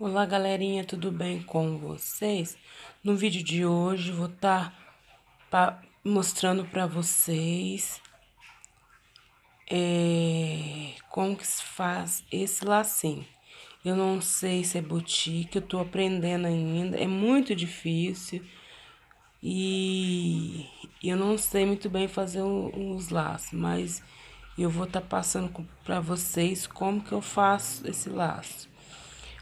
Olá galerinha, tudo bem com vocês? No vídeo de hoje vou estar tá mostrando para vocês é, como que se faz esse lacinho. Eu não sei se é boutique, eu tô aprendendo ainda, é muito difícil e eu não sei muito bem fazer os laços, mas eu vou estar tá passando para vocês como que eu faço esse laço.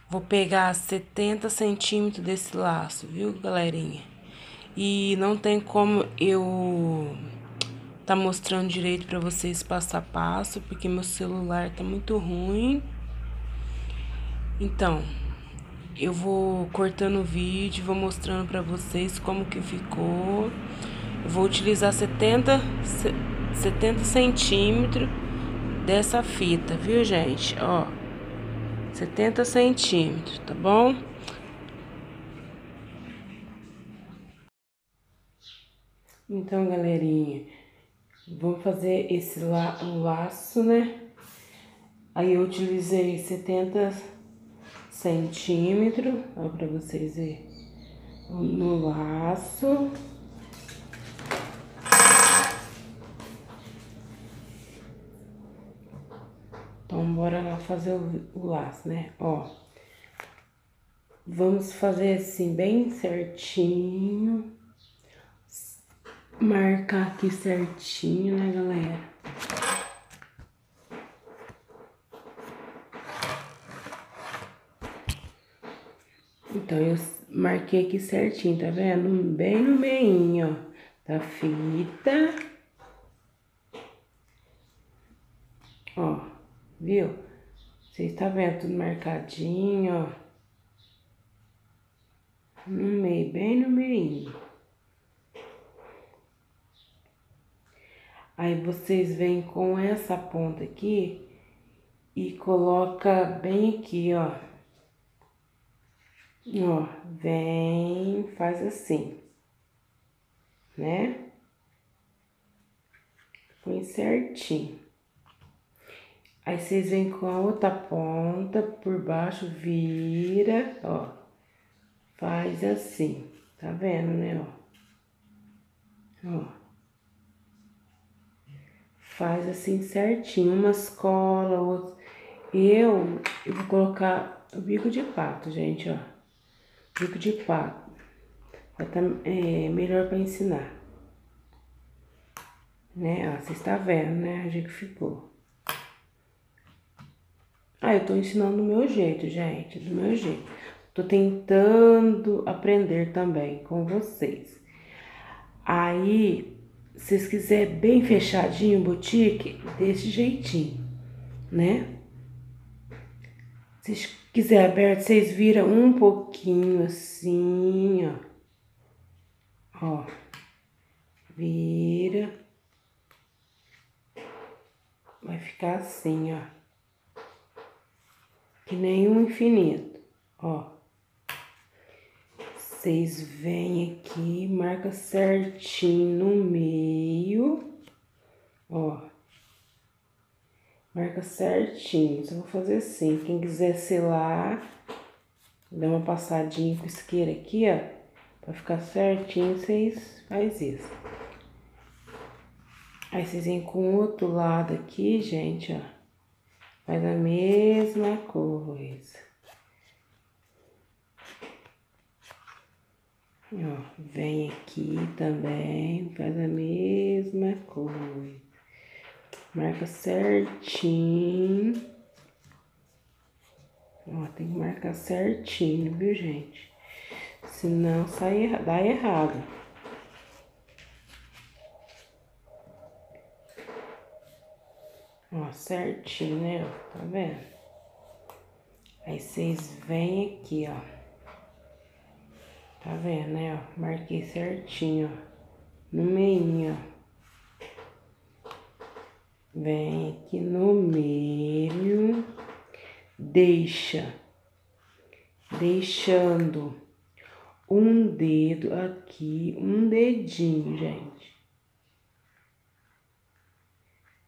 Vou pegar 70 centímetros desse laço, viu, galerinha? E não tem como eu tá mostrando direito para vocês passo a passo, porque meu celular tá muito ruim. Então, eu vou cortando o vídeo, vou mostrando para vocês como que ficou. Eu vou utilizar 70, 70 centímetros dessa fita, viu, gente? Ó. 70 centímetros, tá bom? Então, galerinha, vamos fazer esse la um laço, né? Aí eu utilizei 70 centímetros, ó, pra vocês verem, no laço. Bora lá fazer o, o laço, né? Ó, vamos fazer assim, bem certinho. Marcar aqui certinho, né, galera? Então, eu marquei aqui certinho, tá vendo? Bem no meio, ó, da fita. Ó. Viu? Vocês tá vendo tudo marcadinho, ó. No meio, bem no meio. Aí vocês vêm com essa ponta aqui e coloca bem aqui, ó. Ó, vem, faz assim, né? Põe certinho. Aí vocês vêm com a outra ponta por baixo, vira, ó. Faz assim, tá vendo, né, ó. Ó. Faz assim certinho, umas cola, outras. Eu, eu vou colocar o bico de pato, gente, ó. Bico de pato. Vai tá é, melhor pra ensinar. Né, ó, vocês tá vendo, né, a gente ficou. Ah, eu tô ensinando do meu jeito, gente, do meu jeito. Tô tentando aprender também com vocês. Aí, se vocês quiserem bem fechadinho boutique, desse jeitinho, né? Se quiser aberto, vocês viram um pouquinho assim, ó. Ó. Vira. Vai ficar assim, ó que nem um infinito, ó. Vocês vêm aqui, marca certinho no meio, ó. Marca certinho, só vou fazer assim, quem quiser selar, dá uma passadinha com isqueira aqui, ó, pra ficar certinho, vocês faz isso. Aí vocês vêm com o outro lado aqui, gente, ó. Faz a mesma coisa. Ó, vem aqui também, faz a mesma coisa. Marca certinho. Ó, tem que marcar certinho, viu, gente? Senão sai, dá errado. Ó, certinho, né? Tá vendo? Aí vocês vêm aqui, ó. Tá vendo, né? Marquei certinho, ó. No meio, ó. Vem aqui no meio. Deixa. Deixando um dedo aqui, um dedinho, gente.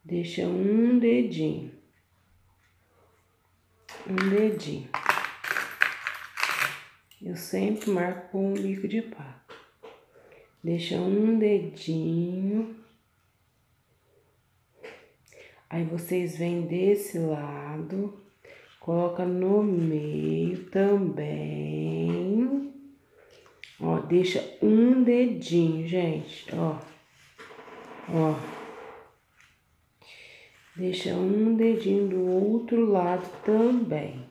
Deixa um dedinho. Um dedinho. Eu sempre marco com um bico de pá. Deixa um dedinho. Aí vocês vêm desse lado, coloca no meio também. Ó, deixa um dedinho, gente, ó. Ó. Deixa um dedinho do outro lado também.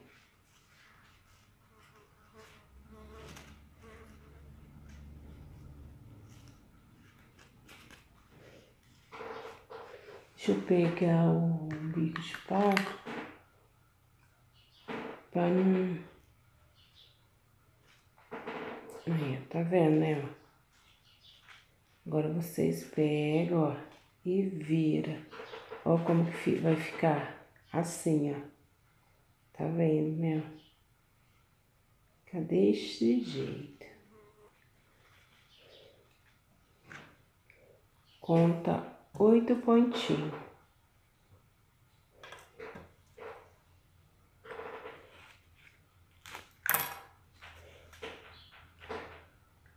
Deixa eu pegar o bico de pau para não. Aí, tá vendo, né? Agora vocês pegam, ó, e vira. Ó como que vai ficar. Assim, ó. Tá vendo, né? Fica desse jeito. Conta oito pontinhos.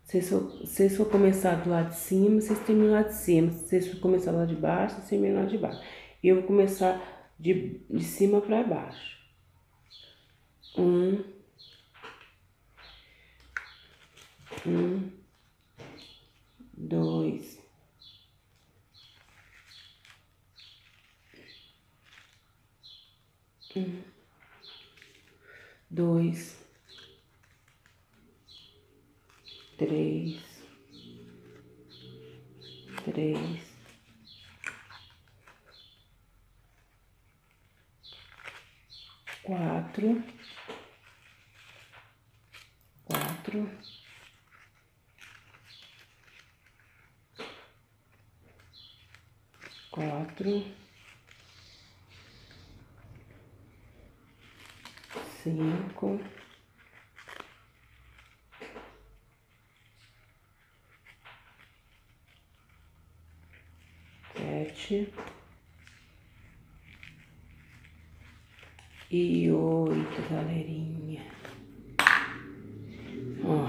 Se vocês for começar do lado de cima, vocês terminam lá de cima. Se vocês for começar lá de baixo, vocês terminam lá de baixo. E eu vou começar de, de cima para baixo. Um. Um. Dois. Um, dois, três, três, quatro, quatro, quatro. cinco, sete e oito, galerinha. Ó,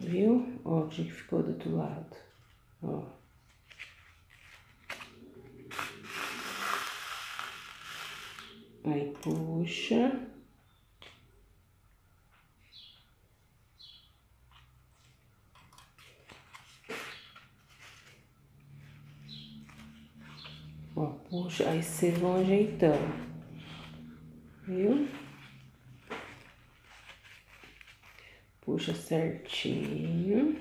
viu? Ó, o que ficou do outro lado, ó. Aí puxa. Ó, puxa, aí vocês vão ajeitando. Viu? Puxa certinho.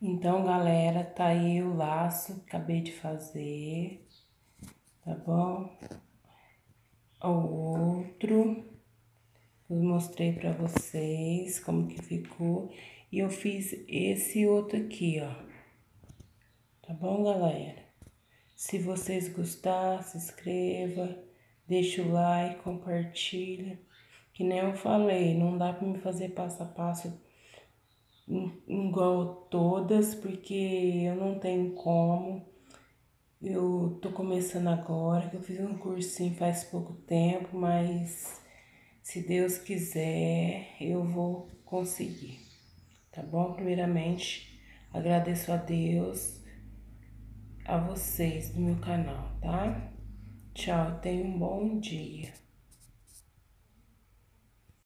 Então, galera, tá aí o laço que acabei de fazer tá bom? O outro, eu mostrei pra vocês como que ficou. E eu fiz esse outro aqui, ó. Tá bom, galera? Se vocês gostaram, se inscreva, deixa o like, compartilha. Que nem eu falei, não dá pra me fazer passo a passo igual todas, porque eu não tenho como. Eu tô começando agora, que eu fiz um cursinho faz pouco tempo, mas se Deus quiser, eu vou conseguir. Tá bom? Primeiramente, agradeço a Deus, a vocês do meu canal, tá? Tchau, tenha um bom dia.